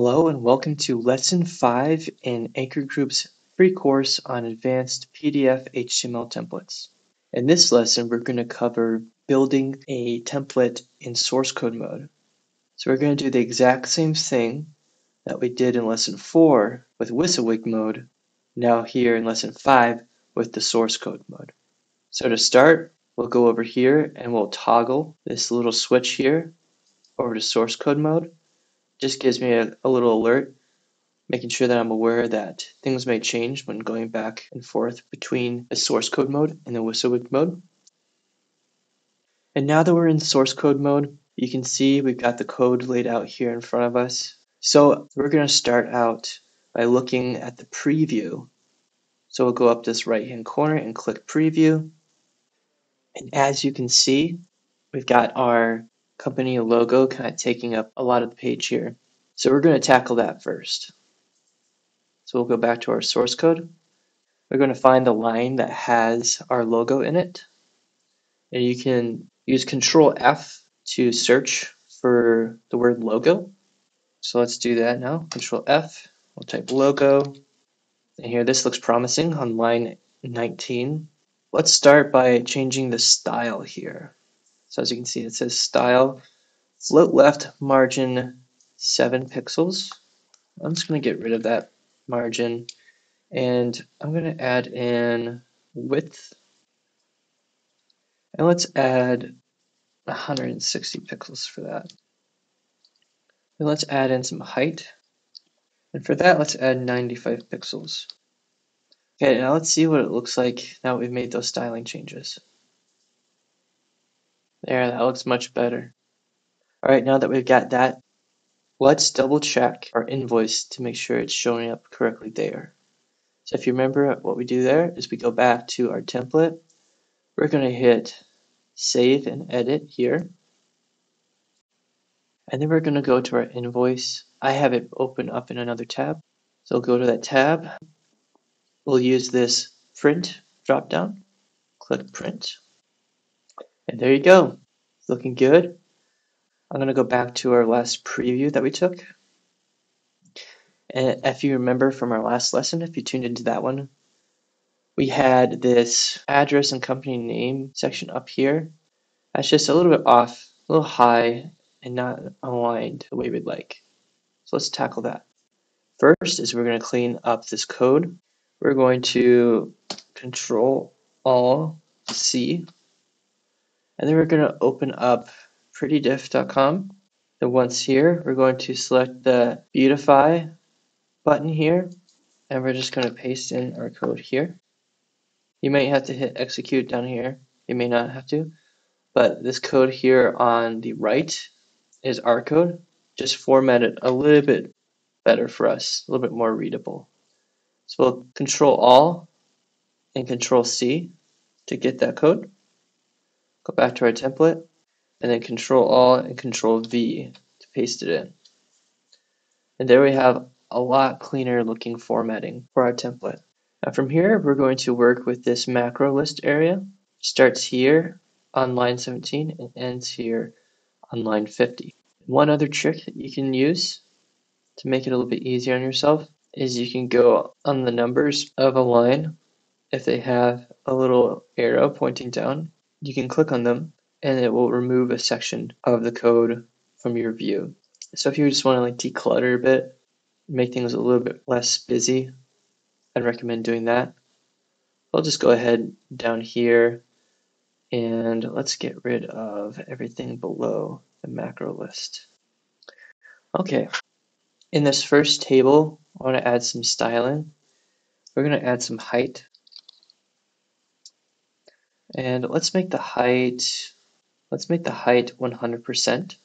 Hello and welcome to Lesson 5 in Anchor Group's free course on advanced PDF HTML templates. In this lesson, we're going to cover building a template in source code mode. So we're going to do the exact same thing that we did in Lesson 4 with WYSIWYG mode, now here in Lesson 5 with the source code mode. So to start, we'll go over here and we'll toggle this little switch here over to source code mode just gives me a, a little alert, making sure that I'm aware that things may change when going back and forth between the source code mode and the WYSIWYG mode. And now that we're in source code mode, you can see we've got the code laid out here in front of us. So we're going to start out by looking at the preview. So we'll go up this right hand corner and click preview. And as you can see, we've got our company logo kind of taking up a lot of the page here. So we're going to tackle that first. So we'll go back to our source code. We're going to find the line that has our logo in it. And you can use Control F to search for the word logo. So let's do that now. Control F, we'll type logo. And here this looks promising on line 19. Let's start by changing the style here. So as you can see, it says style, float left margin 7 pixels. I'm just going to get rid of that margin and I'm going to add in width and let's add 160 pixels for that. And let's add in some height. And for that, let's add 95 pixels. Okay, now let's see what it looks like now we've made those styling changes. There, that looks much better. All right, now that we've got that, let's double check our invoice to make sure it's showing up correctly there. So if you remember what we do there is we go back to our template. We're going to hit save and edit here. And then we're going to go to our invoice. I have it open up in another tab. So go to that tab. We'll use this print drop down. Click print. And there you go. looking good. I'm going to go back to our last preview that we took. And if you remember from our last lesson, if you tuned into that one, we had this address and company name section up here. That's just a little bit off, a little high, and not aligned the way we'd like. So let's tackle that. First is we're going to clean up this code. We're going to control all C and then we're going to open up prettydiff.com. And once here, we're going to select the beautify button here. And we're just going to paste in our code here. You may have to hit execute down here. You may not have to. But this code here on the right is our code. Just formatted a little bit better for us, a little bit more readable. So we'll control all and control C to get that code go back to our template, and then Control Alt and Control V to paste it in. And there we have a lot cleaner looking formatting for our template. Now from here, we're going to work with this macro list area. Starts here on line 17 and ends here on line 50. One other trick that you can use to make it a little bit easier on yourself is you can go on the numbers of a line if they have a little arrow pointing down you can click on them and it will remove a section of the code from your view. So if you just want to like declutter a bit, make things a little bit less busy, I'd recommend doing that. I'll just go ahead down here and let's get rid of everything below the macro list. Okay, in this first table, I want to add some styling. We're going to add some height and let's make the height, let's make the height 100%.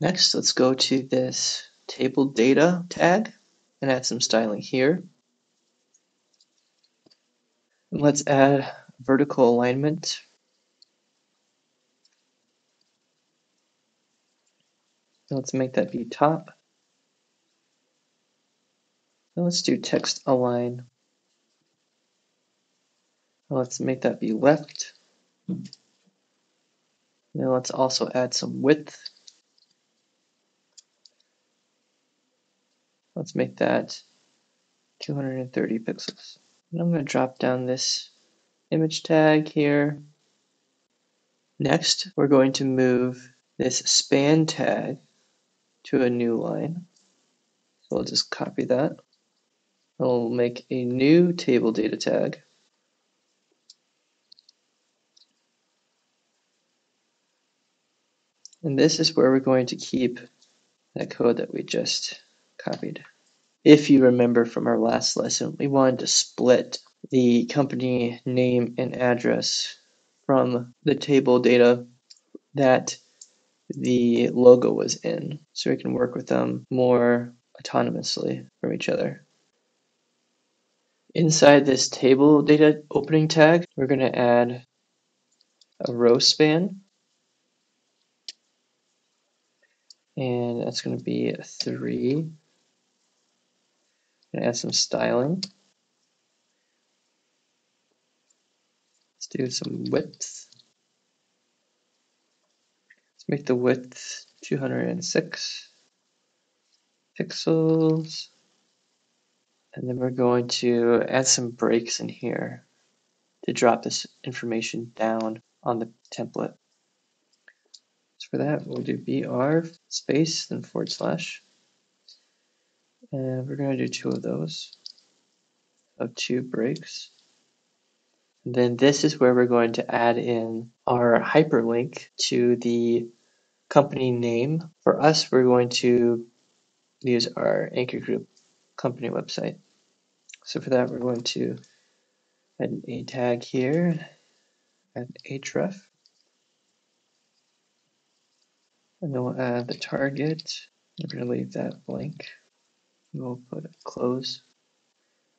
Next, let's go to this table data tag and add some styling here. And let's add vertical alignment. Let's make that be top. And let's do text align Let's make that be left. Now let's also add some width. Let's make that 230 pixels. And I'm going to drop down this image tag here. Next, we're going to move this span tag to a new line. So I'll just copy that. I'll make a new table data tag. And this is where we're going to keep that code that we just copied. If you remember from our last lesson, we wanted to split the company name and address from the table data that the logo was in so we can work with them more autonomously from each other. Inside this table data opening tag, we're going to add a row span. And that's going to be 3. Gonna add some styling. Let's do some width. Let's make the width 206 pixels. And then we're going to add some breaks in here to drop this information down on the template. For that, we'll do br space, then forward slash. And we're going to do two of those, of two breaks. And then this is where we're going to add in our hyperlink to the company name. For us, we're going to use our anchor group company website. So for that, we're going to add A tag here, add href. And then we'll add the target. We're going to leave that blank. We'll put close.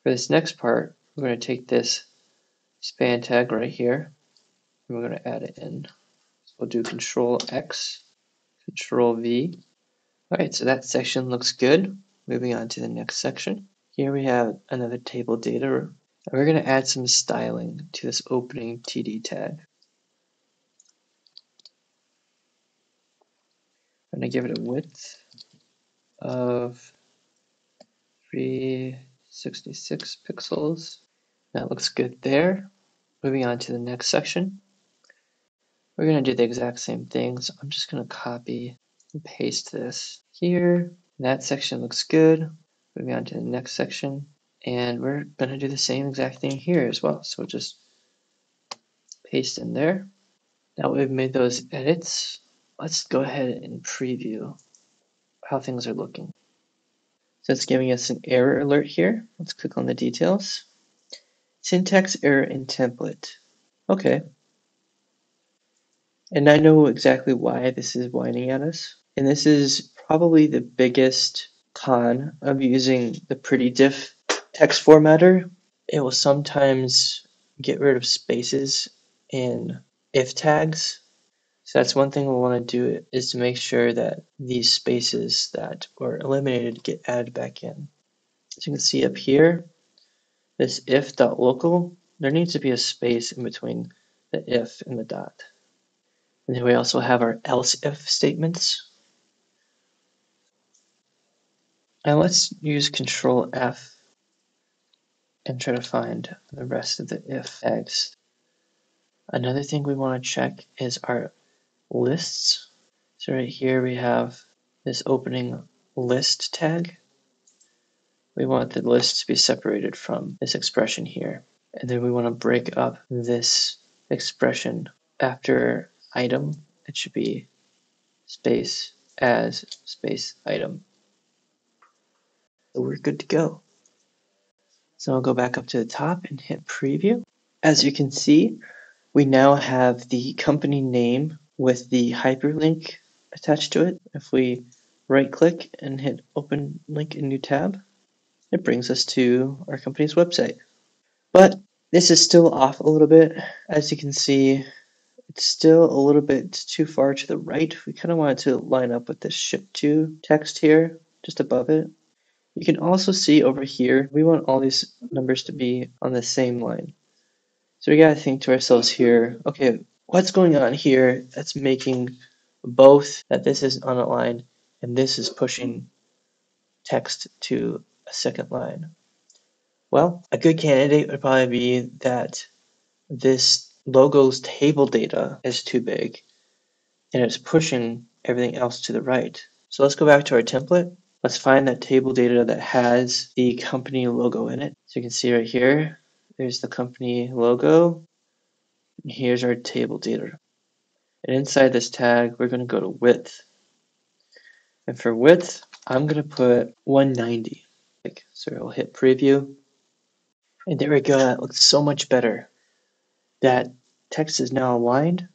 For this next part, we're going to take this span tag right here, and we're going to add it in. So we'll do Control X, Control V. All right, so that section looks good. Moving on to the next section. Here we have another table data. And we're going to add some styling to this opening TD tag. I'm going to give it a width of 366 pixels. That looks good there. Moving on to the next section. We're going to do the exact same things. I'm just going to copy and paste this here. That section looks good. Moving on to the next section. And we're going to do the same exact thing here as well. So we'll just paste in there. Now we've made those edits, let's go ahead and preview how things are looking. So it's giving us an error alert here. Let's click on the details. Syntax error in template. Okay. And I know exactly why this is whining at us. And this is probably the biggest con of using the pretty diff text formatter. It will sometimes get rid of spaces in if tags. So that's one thing we'll want to do is to make sure that these spaces that were eliminated get added back in. As you can see up here, this if.local, there needs to be a space in between the if and the dot. And then we also have our else if statements. Now let's use Control F and try to find the rest of the if tags. Another thing we want to check is our lists. So right here we have this opening list tag. We want the list to be separated from this expression here. And then we want to break up this expression after item. It should be space as space item. So we're good to go. So I'll go back up to the top and hit preview. As you can see, we now have the company name with the hyperlink attached to it. If we right click and hit open link in new tab, it brings us to our company's website. But this is still off a little bit. As you can see, it's still a little bit too far to the right. We kind of wanted to line up with this ship to text here, just above it. You can also see over here, we want all these numbers to be on the same line. So we gotta think to ourselves here, okay, what's going on here that's making both that this is on a line and this is pushing text to a second line? Well, a good candidate would probably be that this logo's table data is too big and it's pushing everything else to the right. So let's go back to our template. Let's find that table data that has the company logo in it. So you can see right here, there's the company logo. Here's our table data. And inside this tag, we're going to go to width. And for width, I'm going to put 190. So we'll hit preview. And there we go. That looks so much better. That text is now aligned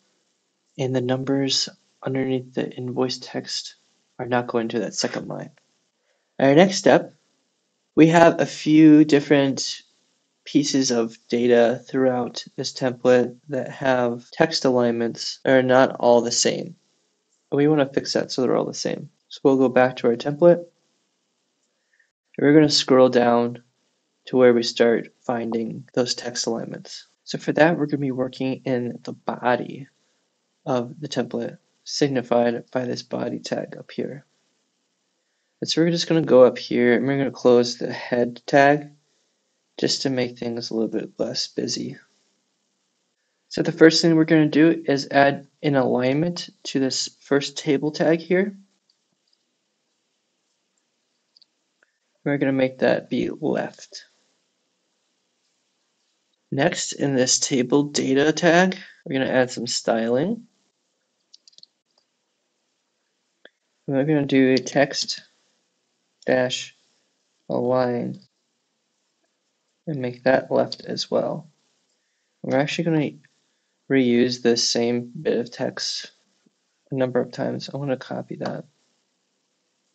and the numbers underneath the invoice text are not going to that second line. Our next step, we have a few different pieces of data throughout this template that have text alignments are not all the same. We want to fix that so they're all the same. So we'll go back to our template. We're going to scroll down to where we start finding those text alignments. So for that, we're going to be working in the body of the template signified by this body tag up here. And so we're just going to go up here and we're going to close the head tag just to make things a little bit less busy. So the first thing we're going to do is add an alignment to this first table tag here. We're going to make that be left. Next, in this table data tag, we're going to add some styling. We're going to do a text dash align and make that left as well. We're actually going to reuse this same bit of text a number of times. I want to copy that.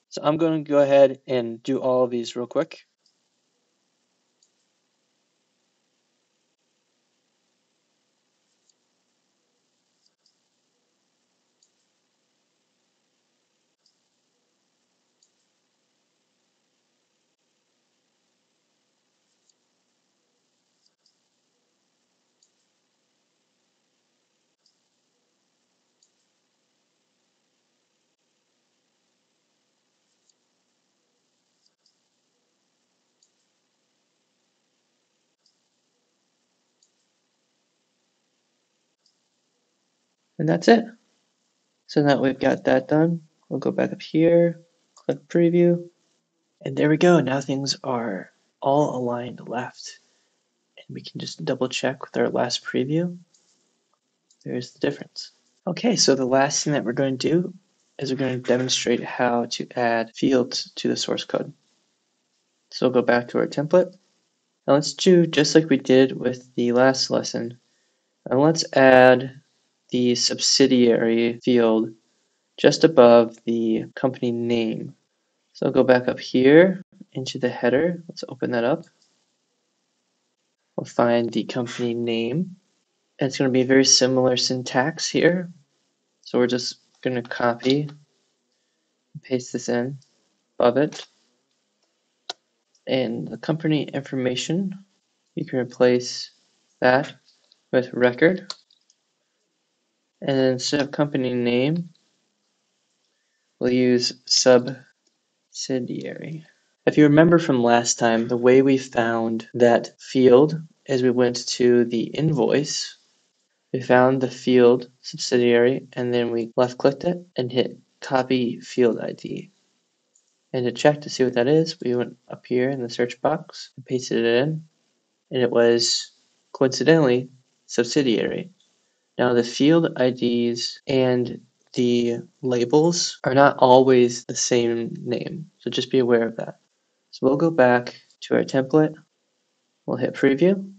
So I'm going to go ahead and do all of these real quick. And that's it. So now we've got that done. We'll go back up here, click preview, and there we go. Now things are all aligned left. And we can just double check with our last preview. There's the difference. Okay, so the last thing that we're going to do is we're going to demonstrate how to add fields to the source code. So we'll go back to our template. Now let's do just like we did with the last lesson. And let's add the subsidiary field just above the company name. So I'll go back up here into the header. Let's open that up. We'll find the company name. And it's going to be very similar syntax here. So we're just going to copy, paste this in above it. And the company information, you can replace that with record. And instead of company name, we'll use subsidiary. If you remember from last time, the way we found that field is we went to the invoice, we found the field subsidiary, and then we left clicked it and hit copy field ID. And to check to see what that is, we went up here in the search box and pasted it in, and it was coincidentally subsidiary. Now the field IDs and the labels are not always the same name, so just be aware of that. So we'll go back to our template, we'll hit preview,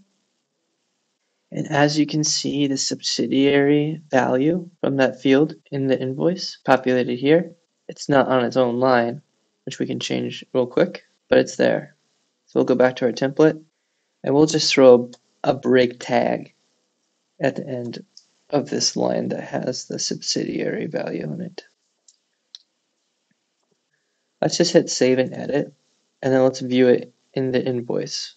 and as you can see the subsidiary value from that field in the invoice populated here, it's not on its own line, which we can change real quick, but it's there. So we'll go back to our template, and we'll just throw a break tag at the end of this line that has the subsidiary value in it. Let's just hit save and edit, and then let's view it in the invoice.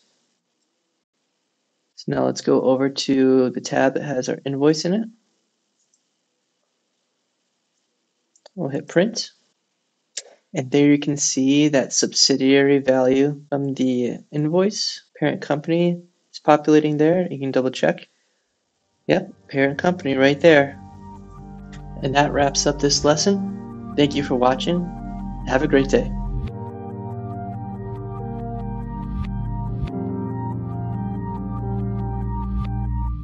So now let's go over to the tab that has our invoice in it. We'll hit print. And there you can see that subsidiary value from the invoice. Parent company is populating there. You can double check. Yep, parent company right there. And that wraps up this lesson. Thank you for watching. Have a great day.